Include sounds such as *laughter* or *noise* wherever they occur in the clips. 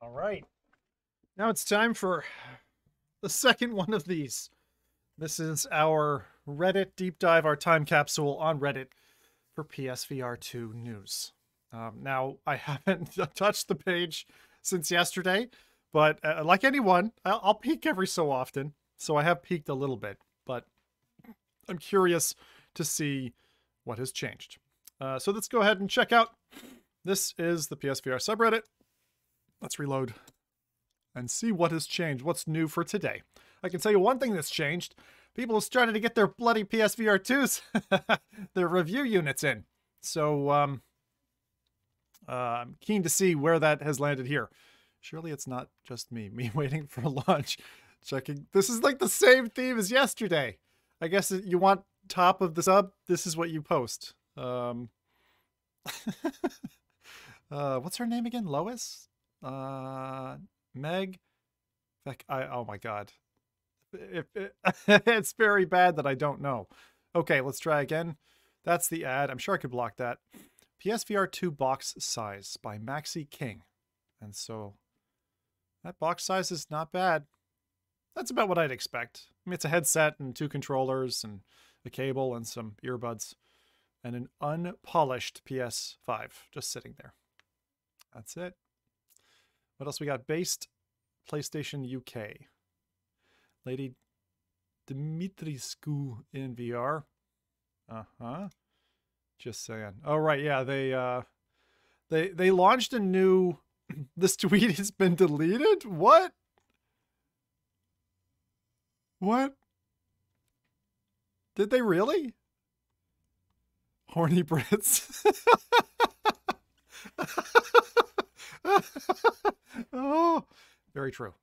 All right. Now it's time for *sighs* the second one of these. This is our Reddit deep dive, our time capsule on Reddit for PSVR 2 news. Um, now, I *laughs* haven't touched the page since yesterday, but uh, like anyone, I'll, I'll peek every so often. So I have peeked a little bit, but I'm curious to see what has changed. Uh, so let's go ahead and check out. This is the PSVR subreddit. Let's reload and see what has changed, what's new for today. I can tell you one thing that's changed. People have started to get their bloody PSVR 2s, *laughs* their review units in. So um, uh, I'm keen to see where that has landed here. Surely it's not just me, *laughs* me waiting for launch, checking. This is like the same theme as yesterday. I guess you want top of the sub, this is what you post. Um, *laughs* uh, what's her name again? Lois? Uh, Meg? Like, I, oh my god. If it, *laughs* it's very bad that I don't know. Okay, let's try again. That's the ad. I'm sure I could block that. PSVR 2 box size by Maxi King. And so that box size is not bad. That's about what I'd expect. I mean, it's a headset and two controllers and a cable and some earbuds and an unpolished PS5 just sitting there. That's it. What else we got? Based PlayStation UK. Lady Dimitrescu in VR. Uh-huh. Just saying. Oh right, yeah, they uh they they launched a new *clears throat* this tweet has been deleted? What? What? Did they really? Horny Brits. *laughs* oh, very true.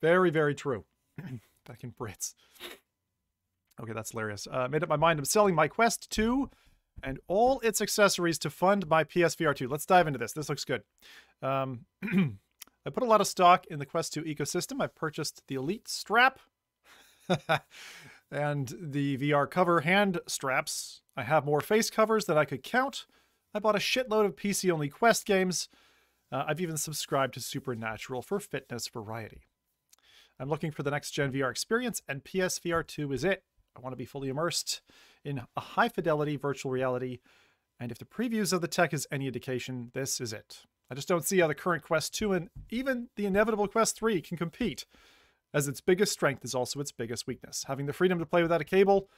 Very, very true. *clears throat* Back in Brits. Okay, that's hilarious. Uh, made up my mind. I'm selling my Quest 2 and all its accessories to fund my PSVR 2. Let's dive into this. This looks good. Um, *clears throat* I put a lot of stock in the Quest 2 ecosystem. I purchased the Elite strap *laughs* and the VR cover hand straps. I have more face covers than I could count. I bought a shitload of PC only Quest games. Uh, I've even subscribed to Supernatural for fitness variety. I'm looking for the next gen VR experience, and PSVR 2 is it. I want to be fully immersed in a high fidelity virtual reality, and if the previews of the tech is any indication, this is it. I just don't see how the current Quest 2 and even the inevitable Quest 3 can compete, as its biggest strength is also its biggest weakness. Having the freedom to play without a cable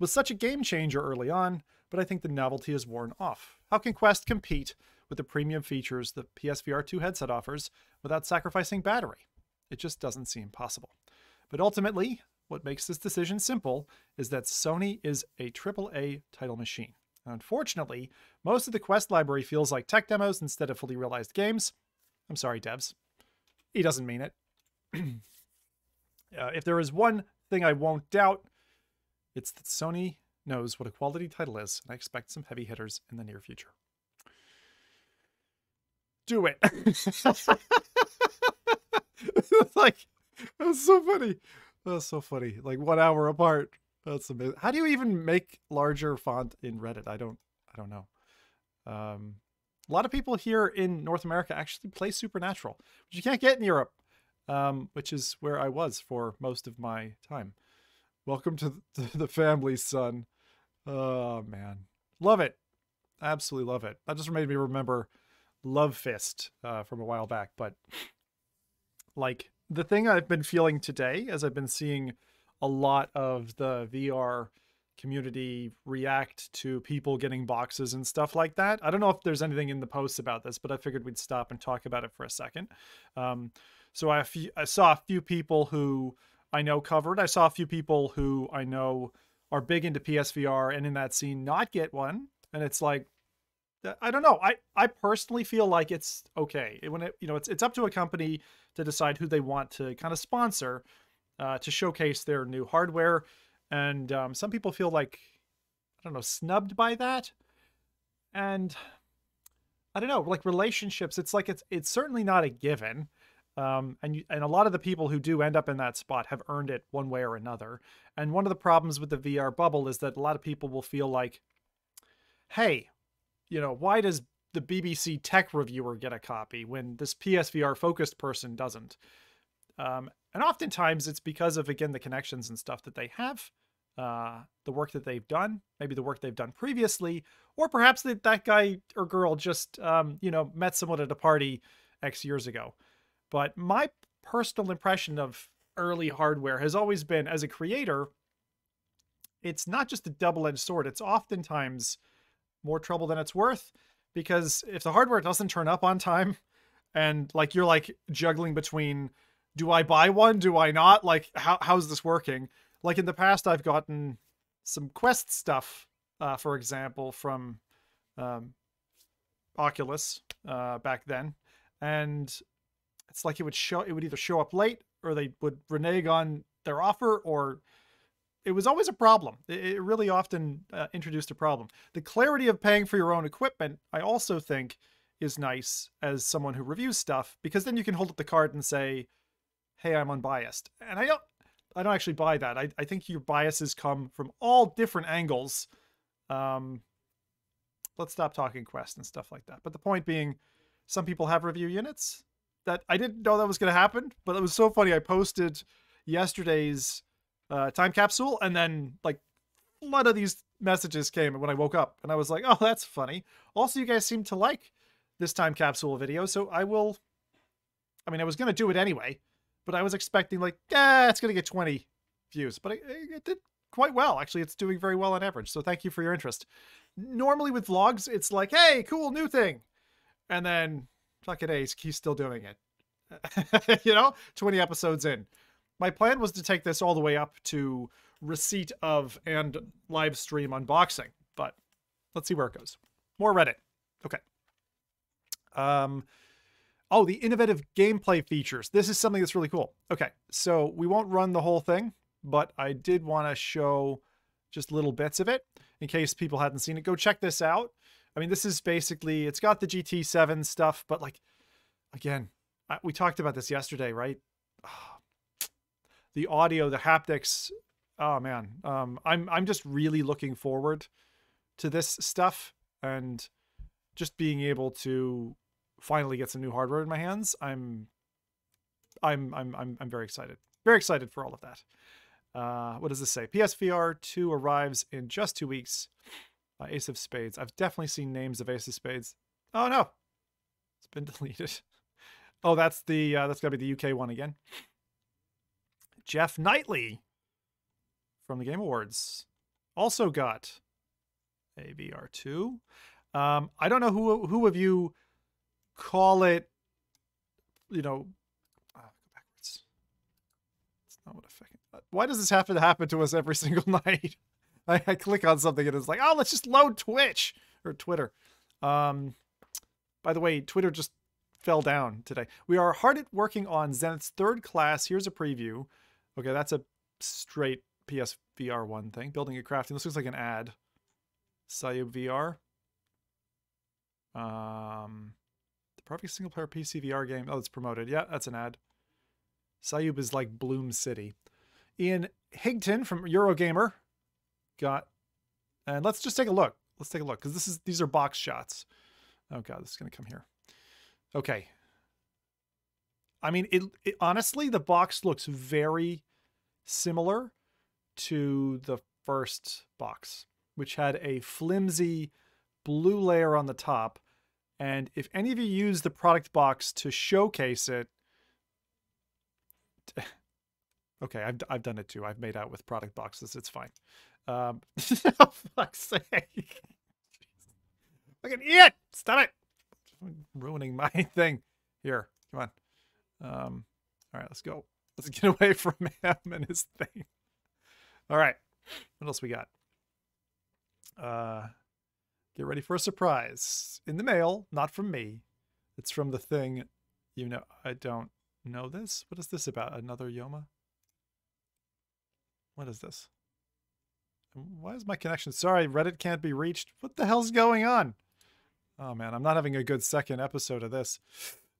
was such a game changer early on, but I think the novelty has worn off. How can Quest compete with the premium features the PSVR 2 headset offers without sacrificing battery? It just doesn't seem possible. But ultimately, what makes this decision simple is that Sony is a AAA title machine. Unfortunately, most of the Quest library feels like tech demos instead of fully realized games. I'm sorry, devs. He doesn't mean it. *clears throat* uh, if there is one thing I won't doubt, it's that Sony knows what a quality title is, and I expect some heavy hitters in the near future. Do it. *laughs* *laughs* like, that's so funny. That's so funny. Like one hour apart. That's amazing. How do you even make larger font in Reddit? I don't. I don't know. Um, a lot of people here in North America actually play Supernatural, which you can't get in Europe, um, which is where I was for most of my time. Welcome to the family, son. Oh man, love it. Absolutely love it. That just made me remember Love Fist uh, from a while back, but like the thing I've been feeling today, as I've been seeing a lot of the VR community react to people getting boxes and stuff like that. I don't know if there's anything in the posts about this, but I figured we'd stop and talk about it for a second. Um, so I, I saw a few people who I know covered. I saw a few people who I know are big into PSVR and in that scene not get one. And it's like, I don't know. I, I personally feel like it's okay when it you know it's it's up to a company to decide who they want to kind of sponsor uh, to showcase their new hardware. And um, some people feel like, I don't know, snubbed by that. And I don't know, like relationships, it's like it's it's certainly not a given. Um, and you, and a lot of the people who do end up in that spot have earned it one way or another. And one of the problems with the VR bubble is that a lot of people will feel like, hey, you know, why does the BBC tech reviewer get a copy when this PSVR focused person doesn't. Um, and oftentimes it's because of again the connections and stuff that they have, uh, the work that they've done, maybe the work they've done previously, or perhaps that that guy or girl just um, you know met someone at a party X years ago. But my personal impression of early hardware has always been as a creator, it's not just a double-edged sword. It's oftentimes more trouble than it's worth because if the hardware doesn't turn up on time and like you're like juggling between do I buy one? Do I not? Like how how's this working? Like in the past I've gotten some quest stuff uh, for example from um, Oculus uh, back then and it's like it would show it would either show up late or they would renege on their offer or it was always a problem. It really often uh, introduced a problem. The clarity of paying for your own equipment, I also think, is nice as someone who reviews stuff because then you can hold up the card and say, "Hey, I'm unbiased." And I don't, I don't actually buy that. I, I think your biases come from all different angles. Um, let's stop talking Quest and stuff like that. But the point being, some people have review units that I didn't know that was going to happen, but it was so funny. I posted yesterday's uh, time capsule, and then like a lot of these messages came when I woke up, and I was like, "Oh, that's funny." Also, you guys seem to like this time capsule video, so I will. I mean, I was gonna do it anyway, but I was expecting like, yeah, it's gonna get 20 views, but it, it did quite well. Actually, it's doing very well on average. So thank you for your interest. Normally with vlogs, it's like, hey, cool new thing, and then fuck it, he's, he's still doing it. *laughs* you know, 20 episodes in my plan was to take this all the way up to receipt of and live stream unboxing, but let's see where it goes. More Reddit. Okay. Um, oh, the innovative gameplay features. This is something that's really cool. Okay, so we won't run the whole thing, but I did want to show just little bits of it in case people hadn't seen it. Go check this out. I mean, this is basically, it's got the GT7 stuff, but like, again, we talked about this yesterday, right? *sighs* Oh, the audio, the haptics. Oh man, um, I'm I'm just really looking forward to this stuff and just being able to finally get some new hardware in my hands. I'm I'm I'm I'm I'm very excited. Very excited for all of that. Uh, what does this say? PSVR 2 arrives in just two weeks. Uh, Ace of Spades. I've definitely seen names of Ace of Spades. Oh no, it's been *laughs* deleted. Oh, that's the uh, that's gotta be the UK one again. Geoff Keighley from the Game Awards also got a VR2. Um, I don't know who who of you call it, you know, oh, go backwards. It's not what a fucking. Why does this happen to happen to us every *laughs* single night? I, I click on something and it's like, oh, let's just load Twitch or Twitter. Um, by the way, Twitter just fell down today. We are hard at working on Zenith's third class. Here's a preview. Okay, that's a straight PSVR one thing. Building a crafting. This looks like an ad. Sayub VR. Um, the perfect single player PC VR game. Oh, it's promoted. Yeah, that's an ad. Sayub is like Bloom City. Ian Higton from Eurogamer got, and let's just take a look. Let's take a look because this is these are box shots. Oh god, this is gonna come here. Okay. I mean, it, it honestly the box looks very similar to the first box, which had a flimsy blue layer on the top. And if any of you use the product box to showcase it, *laughs* okay, I've, I've done it too. I've made out with product boxes. It's fine. Um, *laughs* oh, fuck's sake. *laughs* Fucking idiot! Stop it! ruining my thing. Here, come on. Um, all right, let's go. *laughs* Let's get away from *laughs* him and his thing. All right. What else we got? Uh, get ready for a surprise in the mail, not from me. It's from the thing. You know, I don't know this. What is this about? Another Yoma? What is this? Why is my connection? Sorry, Reddit can't be reached. What the hell's going on? Oh man, I'm not having a good second episode of this.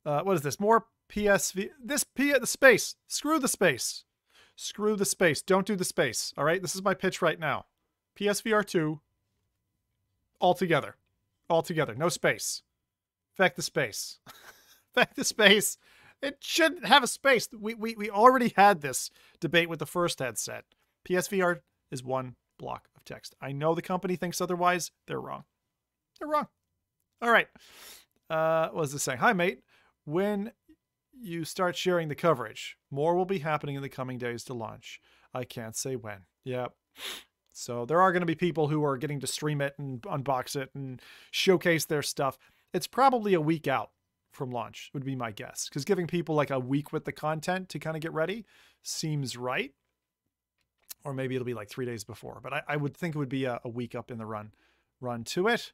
Uh, what is this? More PSV. This P the space. Screw the space. Screw the space. Don't do the space. All right. This is my pitch right now. PSVR 2 all together. All together. No space. Back the space. *laughs* Back the space. It shouldn't have a space. We, we, we already had this debate with the first headset. PSVR is one block of text. I know the company thinks otherwise. They're wrong. They're wrong. All right. Uh, what was this saying? Hi, mate. When you start sharing the coverage, more will be happening in the coming days to launch. I can't say when. Yep. So there are going to be people who are getting to stream it and unbox it and showcase their stuff. It's probably a week out from launch, would be my guess. Because giving people like a week with the content to kind of get ready seems right. Or maybe it'll be like three days before. But I, I would think it would be a, a, week up in the run run to it.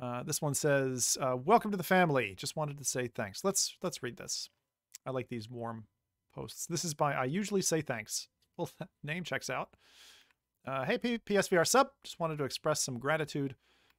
Uh, this one says, uh, "Welcome to the family. Just wanted to say thanks." Let's let's read this. I like these warm posts. This is by I usually say thanks. *laughs* Well, name checks out. Uh, hey, P- PSVR sub. Just wanted to express some gratitude.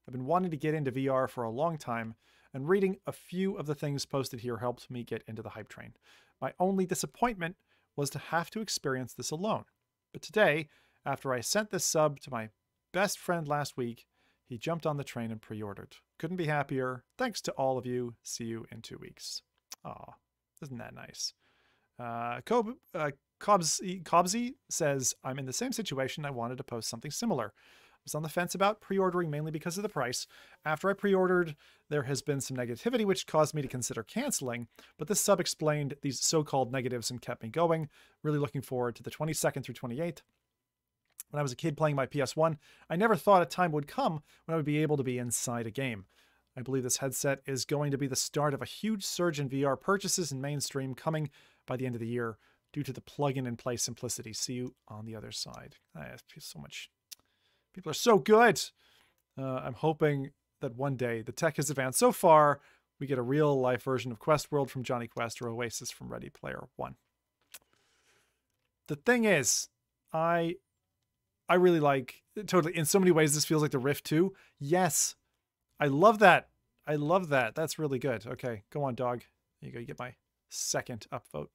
I've been wanting to get into VR for a long time, and reading a few of the things posted here helped me get into the hype train. My only disappointment was to have to experience this alone. But today, after I sent this sub to my best friend last week, he jumped on the train and pre ordered. Couldn't be happier. Thanks to all of you. See you in two weeks. Aw, isn't that nice? Uh, Cob, uh, says, I'm in the same situation. I wanted to post something similar. I was on the fence about pre ordering mainly because of the price. After I pre ordered, there has been some negativity which caused me to consider canceling, but this sub explained these so called negatives and kept me going. Really looking forward to the 22nd through 28th. When I was a kid playing my PS1, I never thought a time would come when I would be able to be inside a game. I believe this headset is going to be the start of a huge surge in VR purchases and mainstream coming by the end of the year due to the plug-in and play simplicity. See you on the other side. I have so much. People are so good. Uh, I'm hoping that one day the tech has advanced so far we get a real life version of Quest World from Jonny Quest or Oasis from Ready Player One. The thing is, I I really like totally in so many ways this feels like the Rift 2. Yes. I love that. I love that. That's really good. Okay, go on, dog. There you go. You get my second upvote.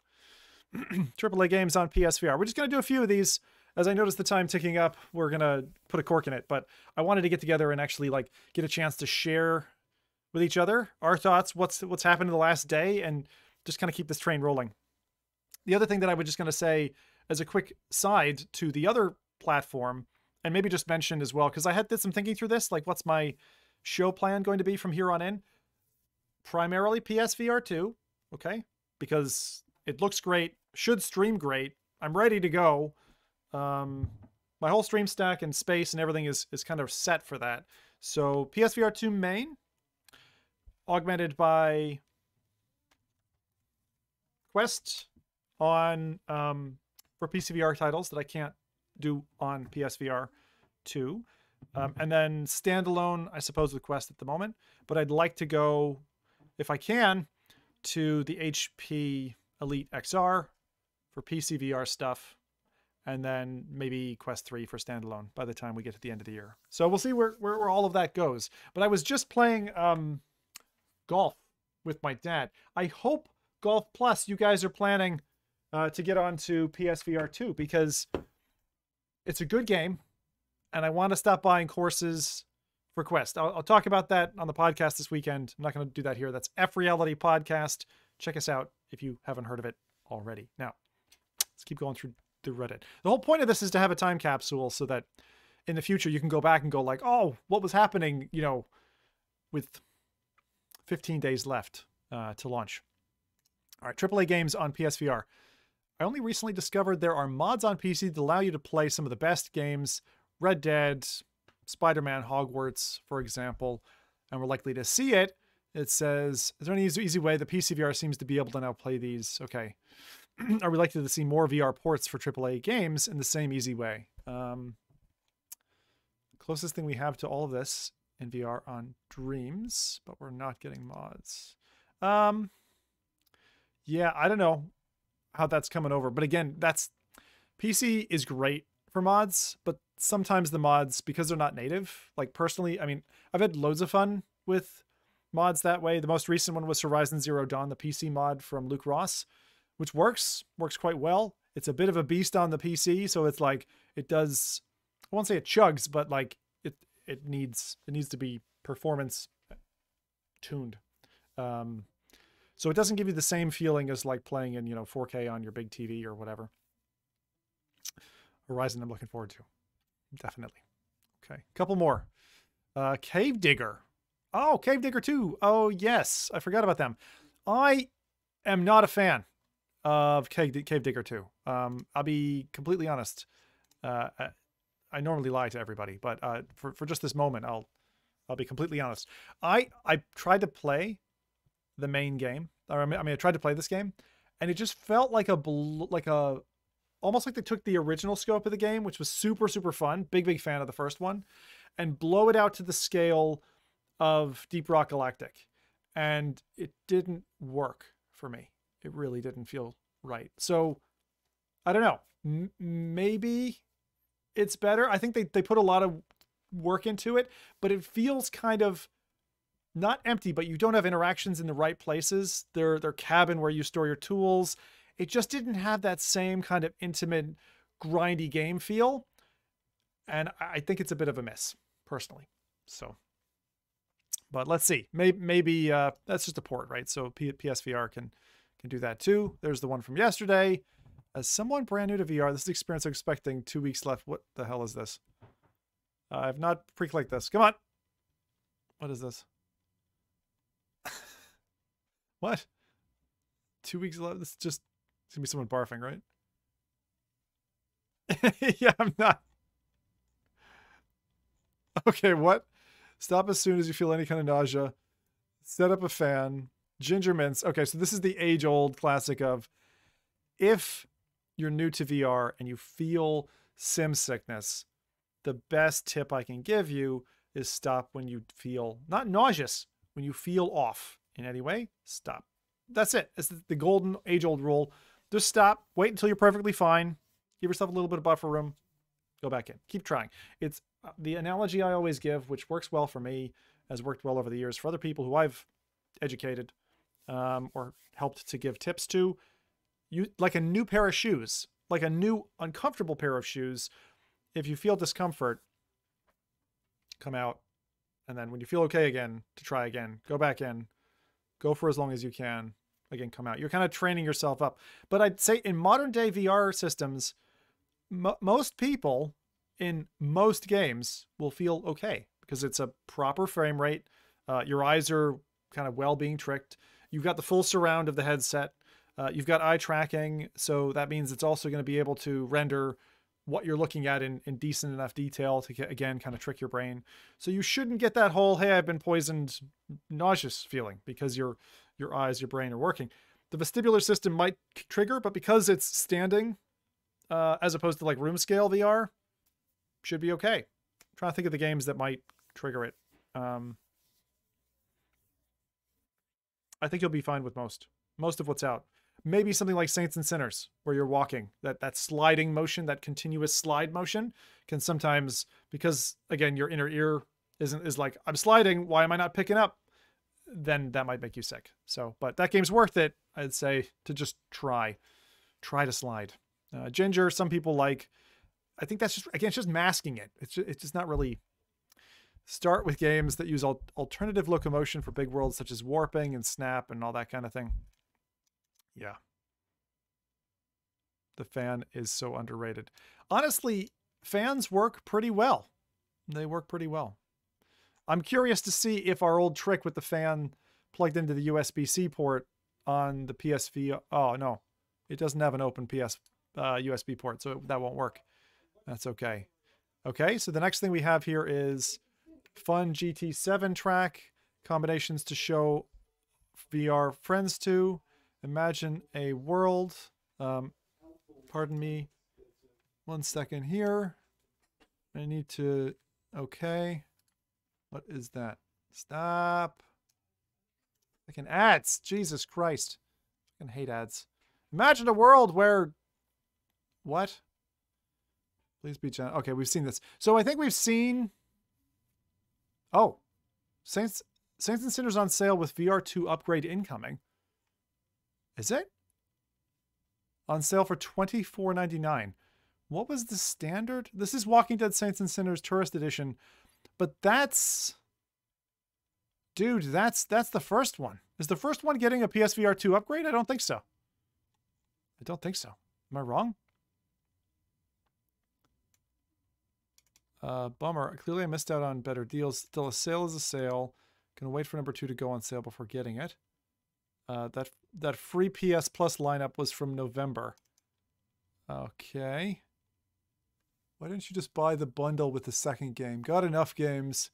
*clears throat* AAA games on PSVR. We're just going to do a few of these. As I notice the time ticking up, we're going to put a cork in it. But I wanted to get together and actually like get a chance to share with each other our thoughts, what's what's happened in the last day, and just kind of keep this train rolling. The other thing that I was just going to say as a quick side to the other platform, and maybe just mention as well, because I had did some thinking through this, like what's my show plan going to be from here on in? Primarily PSVR 2, okay? Because it looks great, should stream great. I'm ready to go. Um, my whole stream stack and space and everything is, is kind of set for that. So PSVR 2 main, augmented by Quest on um, for PCVR titles that I can't do on PSVR 2. Um, and then standalone, I suppose, with Quest at the moment. But I'd like to go, if I can, to the HP Elite XR for PCVR stuff, and then maybe Quest 3 for standalone by the time we get to the end of the year. So we'll see where, where, where all of that goes. But I was just playing um, golf with my dad. I hope Golf Plus, you guys are planning uh, to get onto PSVR 2 because it's a good game, and I want to stop buying courses for Quest. I'll, I'll talk about that on the podcast this weekend. I'm not going to do that here. That's F Reality Podcast. Check us out if you haven't heard of it already. Now, let's keep going through the Reddit. The whole point of this is to have a time capsule so that in the future you can go back and go like, oh, what was happening, you know, with 15 days left uh, to launch. All right, AAA games on PSVR. I only recently discovered there are mods on PC that allow you to play some of the best games, Red Dead, Spider-Man, Hogwarts, for example, and we're likely to see it. It says, is there any easy way the PCVR seems to be able to now play these? Okay. *clears throat* are we likely to see more VR ports for AAA games in the same easy way? Um, closest thing we have to all of this in VR on Dreams, but we're not getting mods. Um, yeah, I don't know how that's coming over. But again, that's PC is great for mods, but sometimes the mods because they're not native. Like personally, I mean, I've had loads of fun with mods that way. The most recent one was Horizon Zero Dawn, the PC mod from Luke Ross, which works works quite well. It's a bit of a beast on the PC, so it's like it does. I won't say it chugs, but like it it needs it needs to be performance tuned. Um, so it doesn't give you the same feeling as like playing in, you know, 4K on your big TV or whatever. Horizon I'm looking forward to. Definitely. Okay. Couple more. Uh Cave Digger. Oh, Cave Digger 2. Oh, yes. I forgot about them. I am not a fan of Cave, Cave Digger 2. Um, I'll be completely honest. Uh, I, normally lie to everybody, but uh, for, for just this moment, I'll I'll be completely honest. I I tried to play the main game. I mean, I tried to play this game, and it just felt like a like a almost like they took the original scope of the game, which was super super fun. Big big fan of the first one, and blow it out to the scale of Deep Rock Galactic, and it didn't work for me. It really didn't feel right. So I don't know. M- maybe it's better. I think they they put a lot of work into it, but it feels kind of not empty, but you don't have interactions in the right places. Their their cabin where you store your tools. It just didn't have that same kind of intimate, grindy game feel. And I think it's a bit of a miss, personally. So, but let's see. Maybe maybe uh, that's just a port, right? So P- PSVR can can do that too. There's the one from yesterday. As someone brand new to VR, this is the experience I'm expecting. Two weeks left. What the hell is this? Uh, I've not pre-clicked this. Come on. What is this? *laughs* what? Two weeks left. This is just it's gonna be someone barfing, right? *laughs* yeah, I'm not. Okay, what? Stop as soon as you feel any kind of nausea. Set up a fan. Ginger mints. Okay, so this is the age-old classic of if you're new to VR and you feel sim sickness, the best tip I can give you is stop when you feel not nauseous, when you feel off in any way, stop. That's it. It's the golden age old rule. Just stop, wait until you're perfectly fine, give yourself a little bit of buffer room, go back in. Keep trying. It's uh, the analogy I always give, which works well for me, has worked well over the years for other people who I've educated um, or helped to give tips to. You like a new pair of shoes, like a new uncomfortable pair of shoes if you feel discomfort, come out. And then when you feel okay again, to try again, go back in, go for as long as you can, again, come out. You're kind of training yourself up. But I'd say in modern day VR systems, most people in most games will feel okay because it's a proper frame rate. Uh, your eyes are kind of well being tricked. You've got the full surround of the headset. Uh, you've got eye tracking, so that means it's also going to be able to render what you're looking at in, in decent enough detail to get, again kind of trick your brain. So you shouldn't get that whole hey I've been poisoned nauseous feeling because your your eyes your brain are working. The vestibular system might trigger, but because it's standing uh, as opposed to like room scale VR, should be okay. I'm trying to think of the games that might trigger it. Um, I think you'll be fine with most most of what's out maybe something like Saints and Sinners, where you're walking. That that sliding motion, that continuous slide motion, can sometimes because again your inner ear isn't is like I'm sliding. Why am I not picking up? Then that might make you sick. So, but that game's worth it. I'd say to just try, try to slide. Uh, Ginger, some people like. I think that's just again, it's just masking it. It's just, it's just not really. Start with games that use al- alternative locomotion for big worlds such as warping and snap and all that kind of thing. Yeah. The fan is so underrated. Honestly, fans work pretty well. They work pretty well. I'm curious to see if our old trick with the fan plugged into the USB-C port on the PSV. Oh no, it doesn't have an open PS uh, USB port, so that won't work. That's okay. Okay, so the next thing we have here is fun GT7 track combinations to show VR friends to imagine a world. Um, pardon me one second here. I need to, okay. What is that? Stop. Can ads. Jesus Christ. I hate ads. Imagine a world where, what? Please be gentle. Okay, we've seen this. So I think we've seen, oh, Saints, Saints and Sinners on sale with VR2 upgrade incoming. Is it? On sale for twenty four ninety nine. What was the standard? This is Walking Dead Saints and Sinners Tourist Edition, but that's Dude, that's that's the first one. Is the first one getting a PSVR 2 upgrade? I don't think so. I don't think so. Am I wrong? Uh, bummer. Clearly I missed out on better deals. Still, a sale is a sale. Gonna wait for number two to go on sale before getting it. Uh, that that free PS Plus lineup was from November. Okay. Why didn't you just buy the bundle with the second game? Got enough games.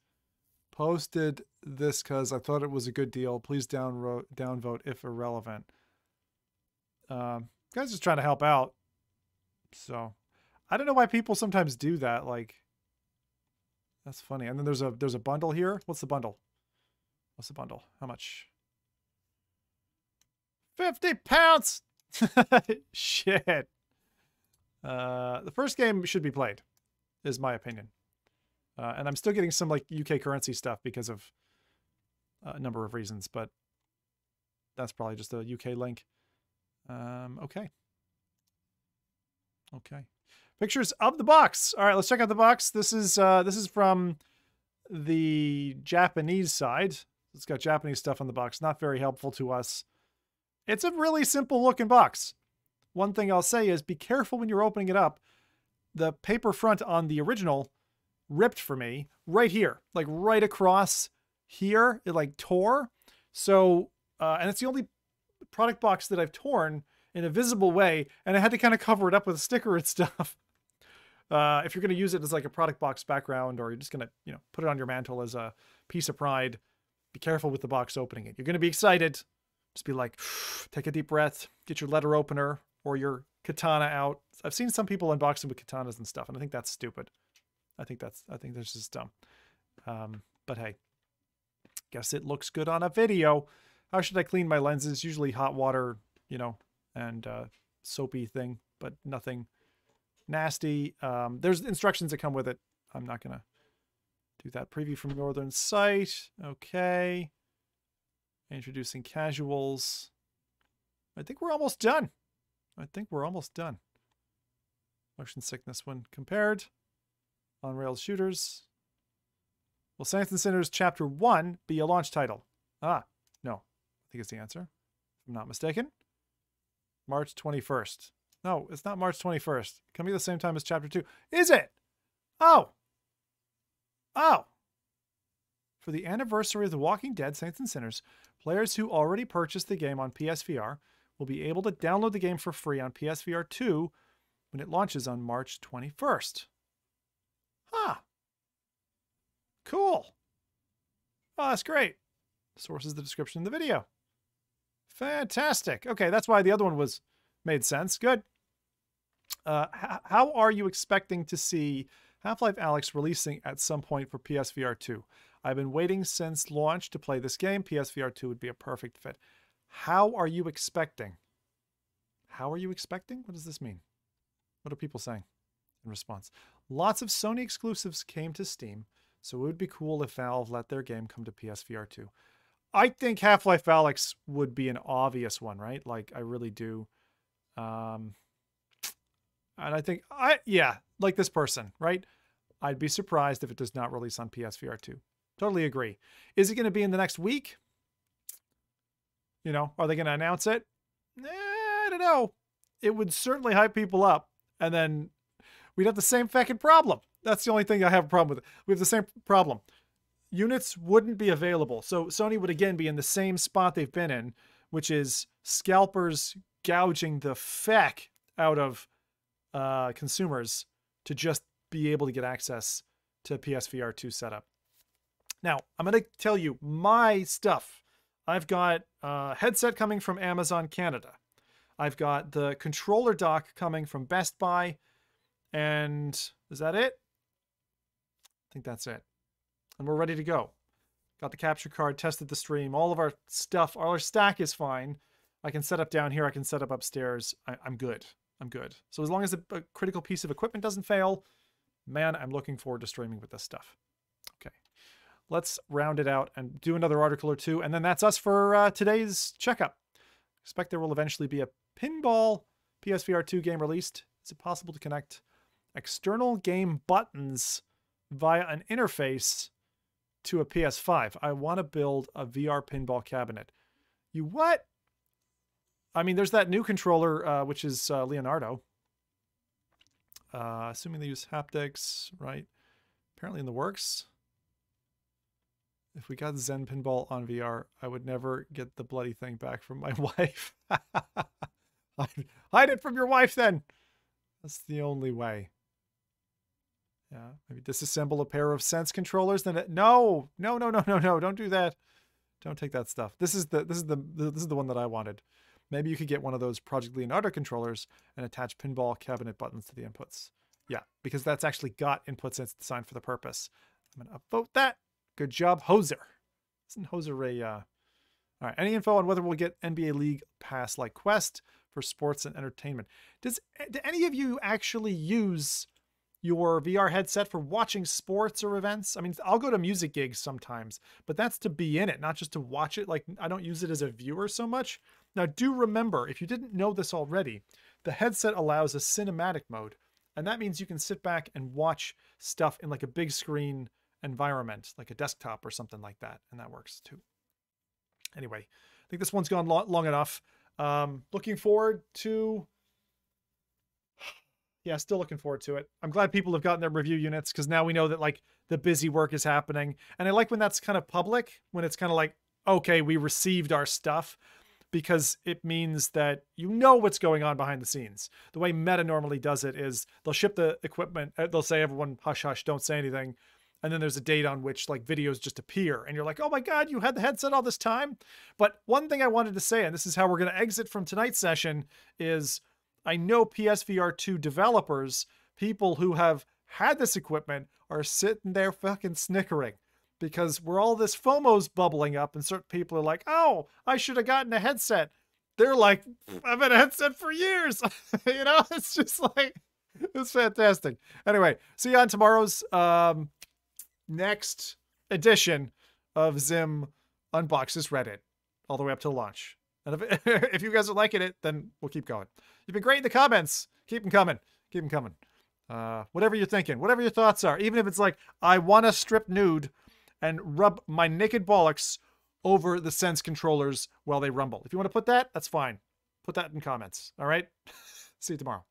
Posted this because I thought it was a good deal. Please downvote, downvote if irrelevant. Um, guys just trying to help out. So, I don't know why people sometimes do that. Like, that's funny. And then there's a there's a bundle here. What's the bundle? What's the bundle? How much? 50 pounds! *laughs* Shit. Uh, the first game should be played, is my opinion. Uh, and I'm still getting some like UK currency stuff because of a number of reasons, but that's probably just a UK link. Um, okay. Okay. Pictures of the box. All right, let's check out the box. This is uh, this is from the Japanese side. It's got Japanese stuff on the box. Not very helpful to us. It's a really simple looking box. One thing I'll say is be careful when you're opening it up. The paper front on the original ripped for me right here, like right across here. It like tore. So, uh, and it's the only product box that I've torn in a visible way, and I had to kind of cover it up with a sticker and *laughs* stuff. Uh, if you're going to use it as like a product box background, or you're just going to, you know, put it on your mantle as a piece of pride, be careful with the box opening it. You're going to be excited. Just be like, *sighs* take a deep breath, get your letter opener or your katana out. I've seen some people unboxing with katanas and stuff, and I think that's stupid. I think that's I think that's just dumb. Um, but hey, guess it looks good on a video. How should I clean my lenses? Usually hot water, you know, and uh, soapy thing, but nothing nasty. Um, there's instructions that come with it. I'm not gonna do that. Preview from Northern Sight. Okay. Introducing casuals. I think we're almost done. I think we're almost done. Motion sickness when compared. On Rails shooters. Will Saints and Sinners Chapter 1 be a launch title? Ah, no. I think it's the answer. If I'm not mistaken. March 21st. No, it's not March 21st. It can be the same time as Chapter 2. Is it? Oh. Oh. For the anniversary of The Walking Dead Saints and Sinners, players who already purchased the game on PSVR will be able to download the game for free on PSVR 2 when it launches on March 21st. Huh. Cool. Oh, that's great. Source is the description in the video. Fantastic. Okay, that's why the other one was made sense. Good. Uh, how are you expecting to see Half-Life Alyx releasing at some point for PSVR 2? I've been waiting since launch to play this game. PSVR 2 would be a perfect fit. How are you expecting? How are you expecting? What does this mean? What are people saying in response? Lots of Sony exclusives came to Steam, so it would be cool if Valve let their game come to PSVR 2. I think Half-Life Alyx would be an obvious one, right? Like I really do. Um and I think I yeah, like this person, right? I'd be surprised if it does not release on PSVR 2. Totally agree. Is it going to be in the next week? You know, are they going to announce it? Eh, I don't know. It would certainly hype people up, and then we'd have the same fucking problem. That's the only thing I have a problem with. We have the same problem. Units wouldn't be available. So Sony would again be in the same spot they've been in, which is scalpers gouging the feck out of uh, consumers to just be able to get access to PSVR 2 setup. Now, I'm going to tell you my stuff. I've got a headset coming from Amazon Canada. I've got the controller dock coming from Best Buy. And is that it? I think that's it. And we're ready to go. Got the capture card, tested the stream. All of our stuff, all our stack is fine. I can set up down here. I can set up upstairs. I, am good. I'm good. So as long as a, a uh, critical piece of equipment doesn't fail, man, I'm looking forward to streaming with this stuff let's round it out and do another article or two. And then that's us for uh, today's checkup. Expect there will eventually be a pinball PSVR 2 game released. Is it possible to connect external game buttons via an interface to a PS5. I want to build a VR pinball cabinet. You what? I mean, there's that new controller, uh, which is uh, Leonardo. Uh, assuming they use haptics, right? Apparently in the works. If we got Zen Pinball on VR, I would never get the bloody thing back from my *laughs* wife. Hide it from your wife then. That's the only way. Yeah, maybe disassemble a pair of sense controllers. Then it, no, no, no, no, no, no! Don't do that. Don't take that stuff. This is the this is the this is the one that I wanted. Maybe you could get one of those Project Leonardo controllers and attach pinball cabinet buttons to the inputs. Yeah, because that's actually got inputs it's designed for the purpose. I'm gonna upvote that. Good job, Hoser. Isn't Hoser a? Uh... All right. Any info on whether we'll get NBA League Pass like Quest for sports and entertainment? Does do any of you actually use your VR headset for watching sports or events. I mean, I'll go to music gigs sometimes, but that's to be in it, not just to watch it. Like, I don't use it as a viewer so much. Now, do remember, if you didn't know this already, the headset allows a cinematic mode, and that means you can sit back and watch stuff in like a big screen environment, like a desktop or something like that, and that works too. Anyway, I think this one's gone long enough. Um, looking forward to *sighs* yeah, still looking forward to it. I'm glad people have gotten their review units because now we know that like the busy work is happening. And I like when that's kind of public, when it's kind of like, okay, we received our stuff because it means that you know what's going on behind the scenes. The way Meta normally does it is they'll ship the equipment, uh, they'll say, everyone, hush, hush, don't say anything. And then there's a date on which like videos just appear and you're like, oh my God, you had the headset all this time. But one thing I wanted to say, and this is how we're going to exit from tonight's session, is I know PSVR 2 developers, people who have had this equipment, are sitting there fucking snickering because where all this FOMO's bubbling up and certain people are like, oh, I should have gotten a headset. They're like, I've had a headset for years. *laughs* you know, it's just like, it's fantastic. Anyway, see you on tomorrow's um, next edition of Zim Unboxes Reddit, all the way up to launch. And if, *laughs* if you guys are liking it, then we'll keep going. You've been great in the comments. Keep them coming. Keep them coming. Uh, whatever you're thinking, whatever your thoughts are, even if it's like, I want to strip nude and rub my naked bollocks over the sense controllers while they rumble. If you want to put that, that's fine. Put that in comments. All right? *laughs* See you tomorrow.